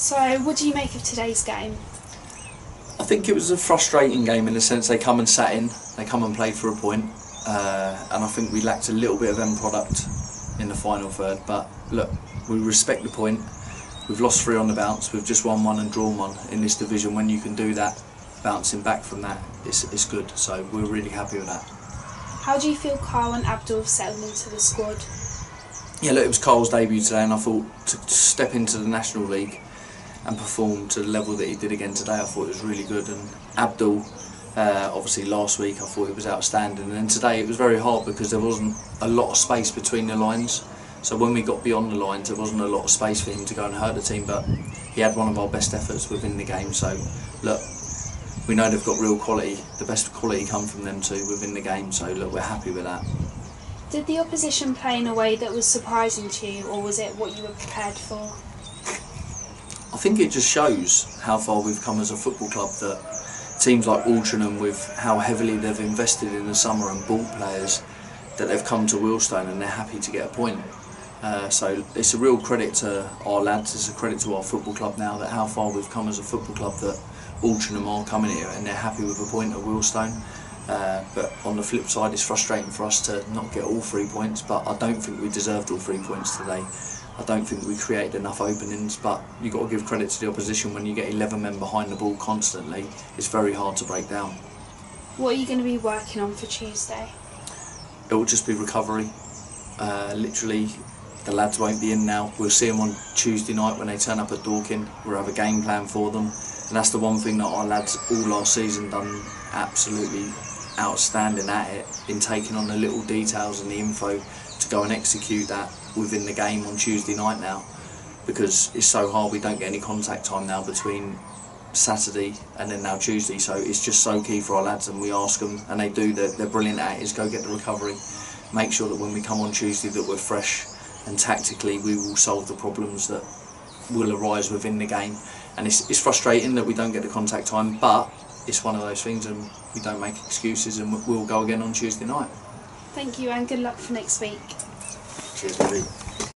So, what do you make of today's game? I think it was a frustrating game in the sense they come and sat in, they come and played for a point, uh, and I think we lacked a little bit of end product in the final third. But look, we respect the point. We've lost three on the bounce. We've just won one and drawn one in this division. When you can do that, bouncing back from that, it's, it's good. So we're really happy with that. How do you feel Carl and Abdul have settled into the squad? Yeah, look, it was Carl's debut today, and I thought to, to step into the National League and perform to the level that he did again today, I thought it was really good. And Abdul, uh, obviously last week, I thought it was outstanding, and today it was very hard because there wasn't a lot of space between the lines. So when we got beyond the lines, there wasn't a lot of space for him to go and hurt the team, but he had one of our best efforts within the game. So look, we know they've got real quality. The best quality come from them too within the game. So look, we're happy with that. Did the opposition play in a way that was surprising to you, or was it what you were prepared for? I think it just shows how far we've come as a football club that teams like Altrincham with how heavily they've invested in the summer and bought players that they've come to Wealdstone and they're happy to get a point. Uh, so it's a real credit to our lads, it's a credit to our football club now that how far we've come as a football club that Altrincham are coming here and they're happy with a point at Wealdstone. Uh, but on the flip side, it's frustrating for us to not get all three points. But I don't think we deserved all three points today. I don't think we created enough openings. But you've got to give credit to the opposition when you get 11 men behind the ball constantly. It's very hard to break down. What are you going to be working on for Tuesday? It will just be recovery. Uh, literally, the lads won't be in now. We'll see them on Tuesday night when they turn up at Dorking. We'll have a game plan for them. And that's the one thing that our lads all last season done absolutely outstanding at it in taking on the little details and the info to go and execute that within the game on Tuesday night now because it's so hard we don't get any contact time now between Saturday and then now Tuesday so it's just so key for our lads and we ask them and they do they're, they're brilliant at it is go get the recovery. Make sure that when we come on Tuesday that we're fresh and tactically we will solve the problems that will arise within the game. And it's, it's frustrating that we don't get the contact time but it's one of those things and we don't make excuses and we'll go again on Tuesday night. Thank you and good luck for next week. Cheers, buddy.